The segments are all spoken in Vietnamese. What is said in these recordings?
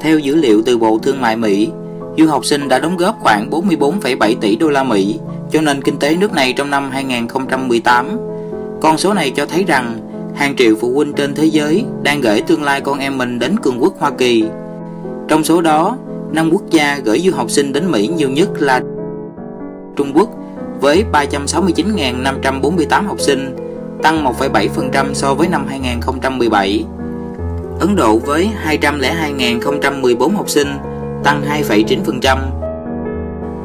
Theo dữ liệu từ Bộ Thương mại Mỹ, du học sinh đã đóng góp khoảng 44,7 tỷ đô la Mỹ cho nền kinh tế nước này trong năm 2018. Con số này cho thấy rằng hàng triệu phụ huynh trên thế giới đang gửi tương lai con em mình đến cường quốc Hoa Kỳ. Trong số đó, năm quốc gia gửi du học sinh đến Mỹ nhiều nhất là Trung Quốc với 369.548 học sinh, tăng 1,7% so với năm 2017. Ấn Độ với 202.014 học sinh, tăng 2,9%.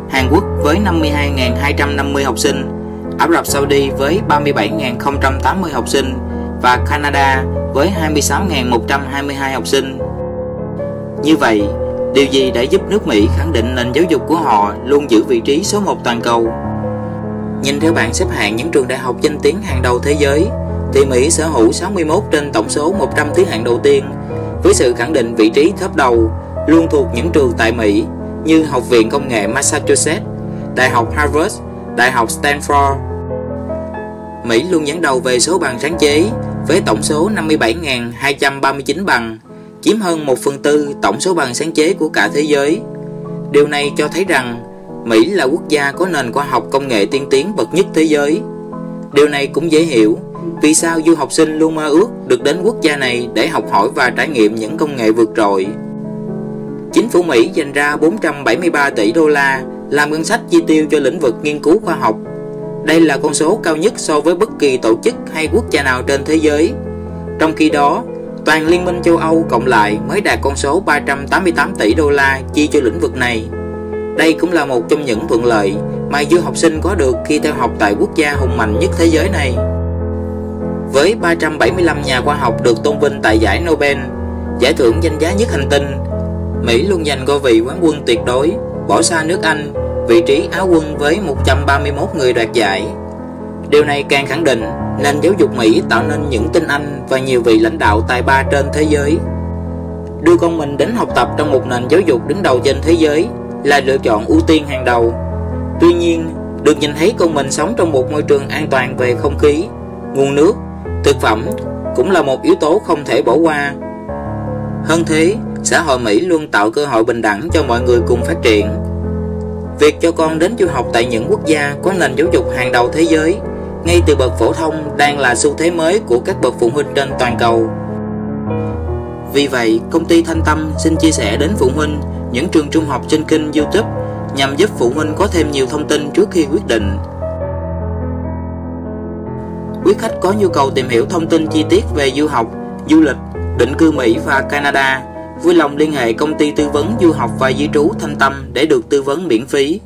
Hàn Quốc với 52.250 học sinh, Ả Rập Saudi với 37.080 học sinh và Canada với 26.122 học sinh. Như vậy, điều gì đã giúp nước Mỹ khẳng định nền giáo dục của họ luôn giữ vị trí số 1 toàn cầu? Nhìn theo bảng xếp hạng những trường đại học danh tiếng hàng đầu thế giới, thì Mỹ sở hữu 61 trên tổng số 100 thứ hạng đầu tiên, với sự khẳng định vị trí thấp đầu, luôn thuộc những trường tại Mỹ như Học viện Công nghệ Massachusetts, Đại học Harvard, Đại học Stanford. Mỹ luôn dẫn đầu về số bằng sáng chế với tổng số 57.239 bằng, chiếm hơn 1 phần tư tổng số bằng sáng chế của cả thế giới. Điều này cho thấy rằng Mỹ là quốc gia có nền khoa học công nghệ tiên tiến bậc nhất thế giới. Điều này cũng dễ hiểu vì sao du học sinh luôn mơ ước được đến quốc gia này để học hỏi và trải nghiệm những công nghệ vượt trội. Chính phủ Mỹ dành ra 473 tỷ đô la làm ngân sách chi tiêu cho lĩnh vực nghiên cứu khoa học. Đây là con số cao nhất so với bất kỳ tổ chức hay quốc gia nào trên thế giới. Trong khi đó, toàn Liên minh châu Âu cộng lại mới đạt con số 388 tỷ đô la chi cho lĩnh vực này. Đây cũng là một trong những thuận lợi mà du học sinh có được khi theo học tại quốc gia hùng mạnh nhất thế giới này. Với 375 nhà khoa học được tôn vinh tại giải Nobel, giải thưởng danh giá nhất hành tinh, Mỹ luôn giành ngôi vị quán quân tuyệt đối, bỏ xa nước Anh, vị trí Á quân với 131 người đoạt giải. Điều này càng khẳng định nền giáo dục Mỹ tạo nên những tinh anh và nhiều vị lãnh đạo tài ba trên thế giới. Đưa con mình đến học tập trong một nền giáo dục đứng đầu trên thế giới là lựa chọn ưu tiên hàng đầu. Tuy nhiên, được nhìn thấy con mình sống trong một môi trường an toàn về không khí, nguồn nước, thực phẩm cũng là một yếu tố không thể bỏ qua. Hơn thế, xã hội Mỹ luôn tạo cơ hội bình đẳng cho mọi người cùng phát triển. Việc cho con đến du học tại những quốc gia có nền giáo dục hàng đầu thế giới ngay từ bậc phổ thông đang là xu thế mới của các bậc phụ huynh trên toàn cầu. Vì vậy, công ty Thanh Tâm xin chia sẻ đến phụ huynh những trường trung học trên kênh YouTube nhằm giúp phụ huynh có thêm nhiều thông tin trước khi quyết định. Quý khách có nhu cầu tìm hiểu thông tin chi tiết về du học, du lịch, định cư Mỹ và Canada, vui lòng liên hệ công ty tư vấn du học và di trú Thanh Tâm để được tư vấn miễn phí.